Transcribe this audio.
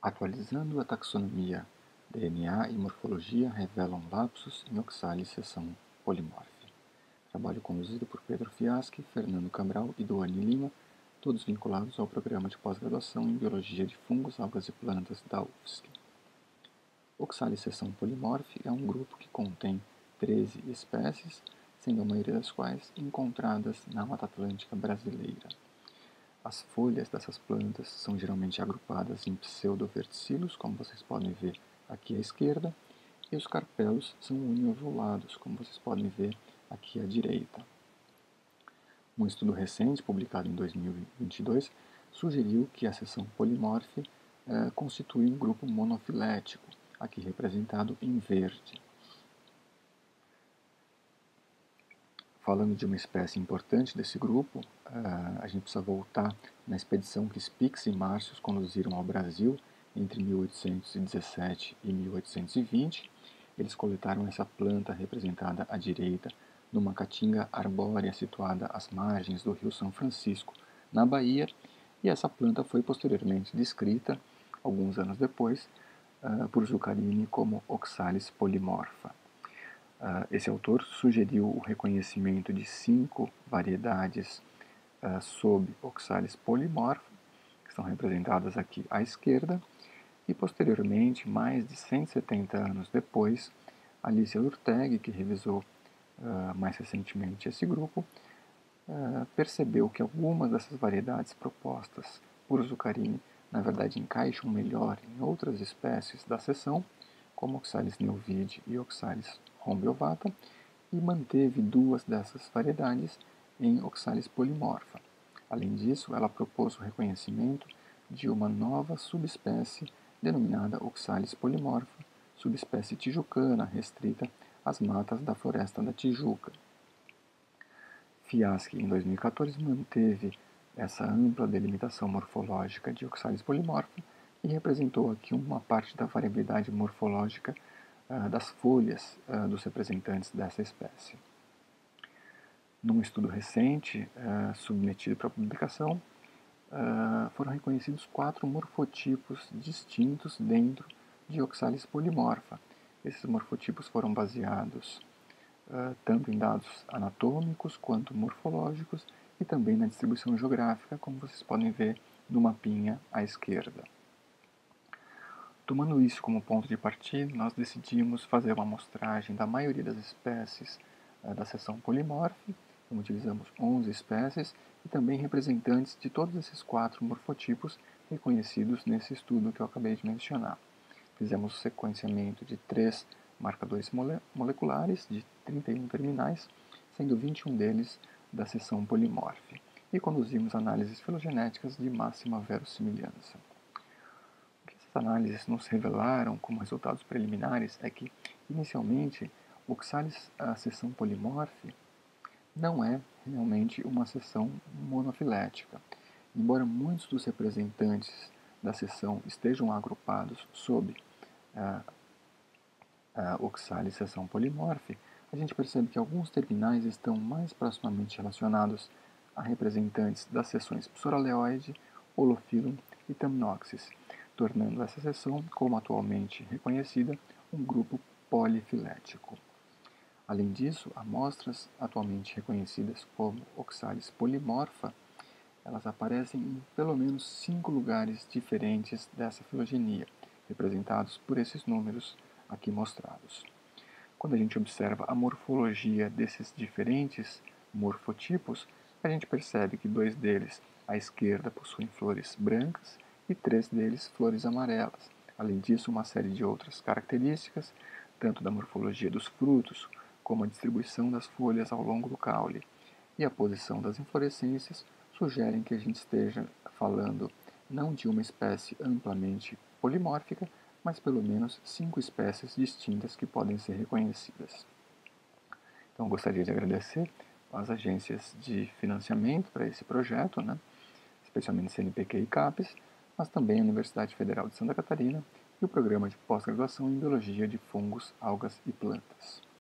Atualizando a taxonomia, DNA e morfologia revelam lapsos em Oxalis seção polimorfe. Trabalho conduzido por Pedro Fiaschi, Fernando Cabral e Doane Lima, todos vinculados ao programa de pós-graduação em Biologia de Fungos, Algas e Plantas da UFSC. Oxalis seção polimorfe é um grupo que contém 13 espécies, sendo a maioria das quais encontradas na Mata Atlântica brasileira. As folhas dessas plantas são geralmente agrupadas em pseudoverticilos, como vocês podem ver aqui à esquerda, e os carpelos são uniovulados, como vocês podem ver aqui à direita. Um estudo recente, publicado em 2022, sugeriu que a seção polimorfe eh, constitui um grupo monofilético, aqui representado em verde. Falando de uma espécie importante desse grupo, uh, a gente precisa voltar na expedição que Spix e Márcios conduziram ao Brasil entre 1817 e 1820. Eles coletaram essa planta representada à direita numa caatinga arbórea situada às margens do rio São Francisco, na Bahia, e essa planta foi posteriormente descrita, alguns anos depois, uh, por Zuccarini como Oxalis polimorfa. Uh, esse autor sugeriu o reconhecimento de cinco variedades uh, sob Oxalis polymorpha, que estão representadas aqui à esquerda, e posteriormente, mais de 170 anos depois, Alicia Urteg, que revisou uh, mais recentemente esse grupo, percebeu que algumas dessas variedades propostas por Zuccarini na verdade encaixam melhor em outras espécies da seção, como Oxalis neovide e Oxalis rombiovata e manteve duas dessas variedades em Oxalis polimorfa. Além disso, ela propôs o reconhecimento de uma nova subespécie denominada Oxalis polimorfa, subespécie tijucana restrita às matas da floresta da Tijuca. Fiaschi, em 2014, manteve essa ampla delimitação morfológica de Oxalis polimorfa e representou aqui uma parte da variabilidade morfológica uh, das folhas uh, dos representantes dessa espécie. Num estudo recente, uh, submetido para publicação, foram reconhecidos quatro morfotipos distintos dentro de Oxalis polimorfa. Esses morfotipos foram baseados tanto em dados anatômicos quanto morfológicos e também na distribuição geográfica, como vocês podem ver no mapinha à esquerda. Tomando isso como ponto de partida, nós decidimos fazer uma amostragem da maioria das espécies uh, da seção polimorfe, então utilizamos 11 espécies, e também representantes de todos esses quatro morfotipos reconhecidos nesse estudo que eu acabei de mencionar. Fizemos sequenciamento de três marcadores mole moleculares de 31 terminais, sendo 21 deles da seção polimorfe, e conduzimos análises filogenéticas de máxima verossimilhança análises nos revelaram como resultados preliminares é que, inicialmente, Oxalis, a seção polimorfe, não é realmente uma seção monofilética. Embora muitos dos representantes da seção estejam agrupados sob a, a Oxalis seção polimorfe, a gente percebe que alguns terminais estão mais proximamente relacionados a representantes das seções Psoraleoide, Holophilum e Tamnoxis, tornando essa seção, como atualmente reconhecida, um grupo polifilético. Além disso, amostras atualmente reconhecidas como Oxalis polimorfa, elas aparecem em pelo menos cinco lugares diferentes dessa filogenia, representados por esses números aqui mostrados. Quando a gente observa a morfologia desses diferentes morfotipos, a gente percebe que dois deles à esquerda possuem flores brancas e três deles flores amarelas. Além disso, uma série de outras características, tanto da morfologia dos frutos, como a distribuição das folhas ao longo do caule e a posição das inflorescências, sugerem que a gente esteja falando não de uma espécie amplamente polimórfica, mas pelo menos cinco espécies distintas que podem ser reconhecidas. Então, gostaria de agradecer às agências de financiamento para esse projeto, né, especialmente CNPq e CAPES, mas também a Universidade Federal de Santa Catarina e o programa de pós-graduação em Biologia de Fungos, Algas e Plantas.